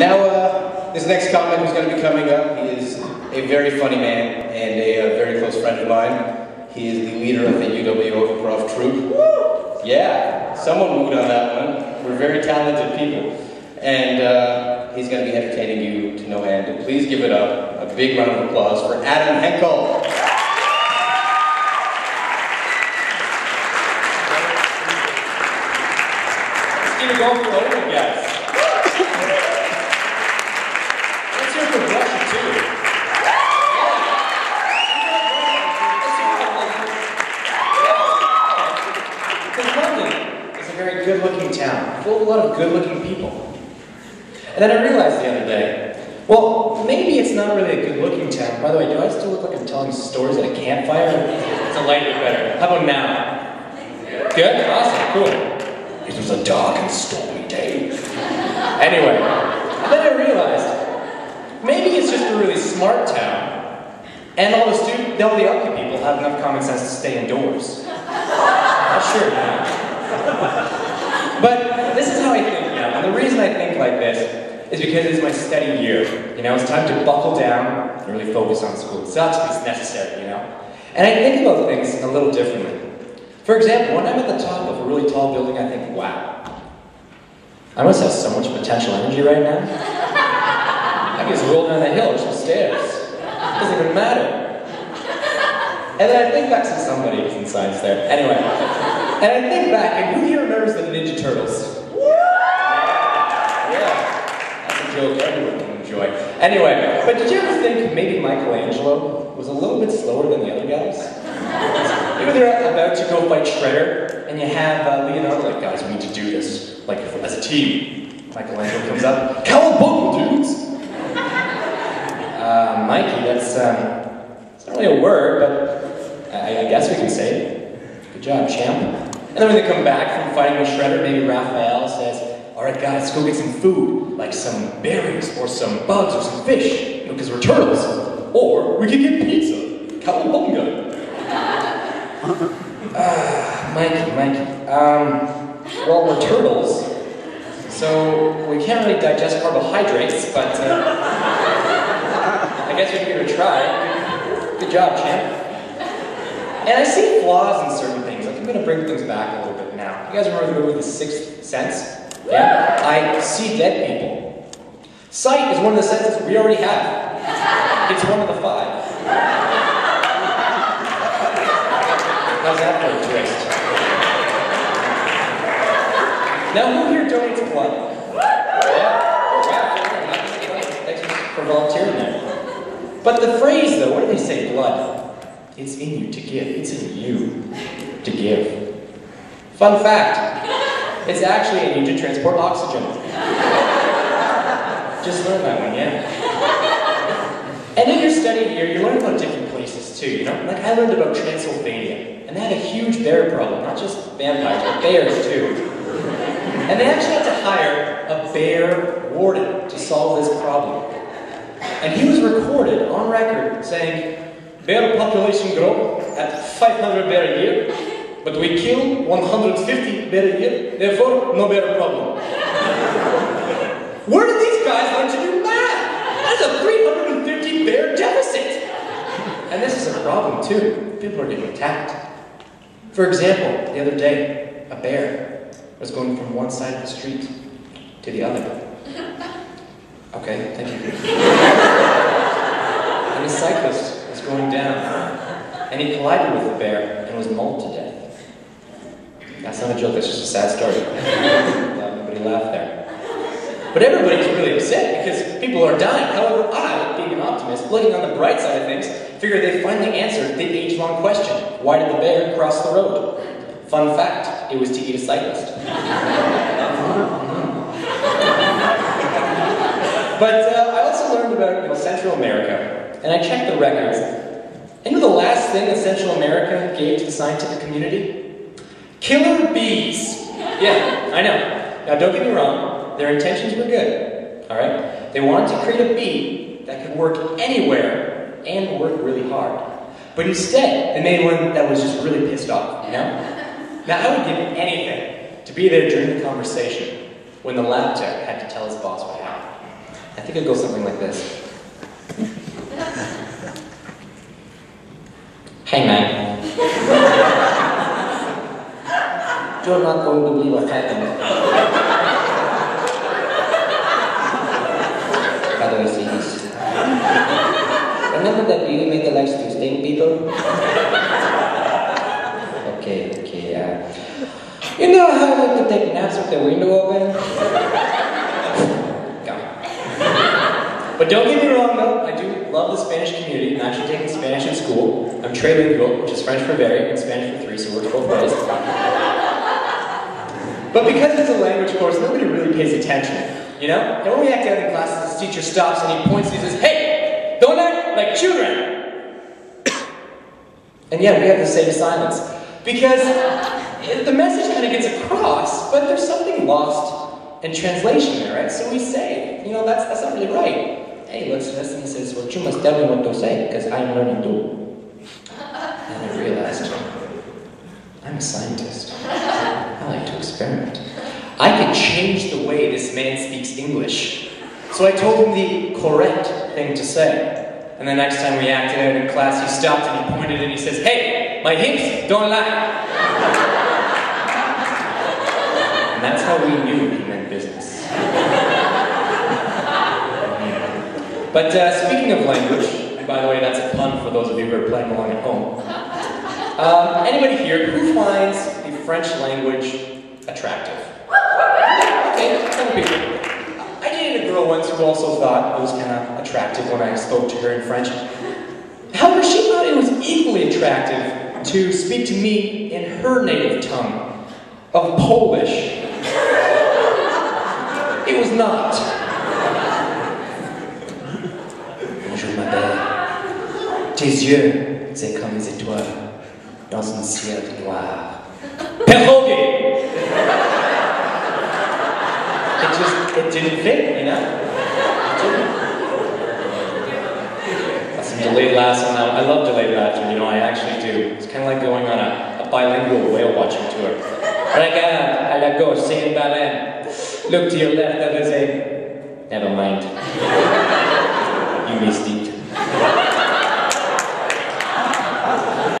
Now, uh, this next comic who's going to be coming up, he is a very funny man and a, uh, very close friend of mine. He is the leader of the UW Improv troupe. Yeah, someone moved on that one. We're very talented people. And uh, he's going to be entertaining you to no end. Please give it up, a big round of applause for Adam Henkel. Let's keep it going for older guys. Let's hear for Brescia too. Because London is a very good-looking town, full of a lot of good-looking people. And then I realized the other day, well, maybe it's not really a good-looking town. By the way, do I still look like I'm telling stories at a campfire? It's a light bit better. How about now? Good? Awesome, cool. It was a dark and stormy day. Anyway, then I realized, maybe it's just a really smart town, and all the student, all the ugly people have enough common sense to stay indoors. Not sure. But this is how I think, you know, and the reason I think like this is because it's my study year. You know, it's time to buckle down and really focus on school. It sucks, but it's necessary, you know. And I think about things a little differently. For example, when I'm at the top of a really tall building, I think, wow, I must have so much potential energy right now. I can just roll down that hill or some stairs. It doesn't even matter. And then I think back to somebody who's in science there. Anyway, and I think back, and who here remembers the Ninja Turtles? Yeah, that's a everyone can enjoy. Anyway, but did you ever think maybe Michelangelo was a little bit slower than the other guys? Maybe they're about to go fight Shredder, and you have uh, Leonardo like, guys, we need to do this, like as a team. Michelangelo comes up, cowabunga, dudes! Uh, Mikey, that's, um, it's not really a word, but I, I guess we can say it. Good job, champ. And then when they come back from fighting with Shredder, maybe Raphael says, all right, guys, let's go get some food, like some berries, or some bugs, or some fish, you know, because we're turtles. Or we could get pizza. Cowabunga. Ah, Mikey, Mikey. Um, well, we're turtles, so we can't really digest carbohydrates, but uh, I guess we can give it a try. Good job, champ. And I see flaws in certain things. Like I'm gonna bring things back a little bit now. You guys remember the movie The Sixth Sense? Yeah? I see dead people. Sight is one of the senses we already have. It's one of the five. How's that for a twist? Now, who here donates blood? For volunteering there. But the phrase, though, what do they say, blood? It's in you to give. It's in you to give. Fun fact. It's actually a you to transport oxygen. Just learn that one, yeah? And in your study here, you learn about different places too, you know? Like I learned about Transylvania, and they had a huge bear problem, not just vampires, but bears too. And they actually had to hire a bear warden to solve this problem. And he was recorded on record saying, bear population grow at 500 bear a year, but we kill 150 bear a year, therefore no bear problem. Where did these guys learn to do math? That's a 350 bear deficit. And this is a problem too. People are getting attacked. For example, the other day, a bear was going from one side of the street to the other. Okay, thank you. And a cyclist was going down, and he collided with the bear and was mauled to death. That's not a joke, that's just a sad story. Nobody laughed there. But everybody's really upset because people are dying. However, I, being an optimist, looking on the bright side of things, figure they finally answered the age-long question, why did the bear cross the road? Fun fact, it was to eat a cyclist. but uh, I also learned about you know, Central America, and I checked the records. You know the last thing that Central America gave to the scientific community? Killer bees. Yeah, I know. Now don't get me wrong, their intentions were good, all right? They wanted to create a bee that could work anywhere and work really hard. But instead, they made one that was just really pissed off, you know? Now, I would give anything to be there during the conversation when the lab tech had to tell his boss what happened. I think it goes something like this. Hey man. You're not going to believe what happened. How do I see this? Remember that video made the likes to sting people? Okay, okay, you know how I like to take naps with the window open? Go. But don't get me wrong though, I do love the Spanish community. I'm actually taking Spanish in school. I'm trilingual, which is French for very and Spanish for three, so we're ways. But because it's a language course, nobody really pays attention. You know? And when we act out in class, this teacher stops and he points and he says, Hey, don't act like children! and yet we have the same silence. Because the message kind of gets across, but there's something lost in translation there, right? So we say, you know, that's, that's not really right. Hey, let's listen. He says, well, you must tell me what to say, because I'm learning too. And I realized, I'm a scientist. Like to experiment. I can change the way this man speaks English. So I told him the correct thing to say. And the next time we acted out in class, he stopped and he pointed and he says, Hey, my hips don't lie. and that's how we knew he meant business. but uh, speaking of language, and by the way, that's a pun for those of you who are playing along at home. Um, anybody here who finds French language attractive? Okay, some people. I dated a girl once who also thought it was kind of attractive when I spoke to her in French. However, she thought it was equally attractive to speak to me in her native tongue of Polish. It was not. Bonjour, ma belle. Tes yeux, c'est comme les étoiles dans un ciel noir. Pierogi! It just, it didn't fit, you know? That's some delayed laughs on that. I love delayed laughter, you know, I actually do. It's kind of like going on a, a bilingual whale watching tour. À la gauche, c'est une baleine. Look to your left, that is a... Never mind. you missed it.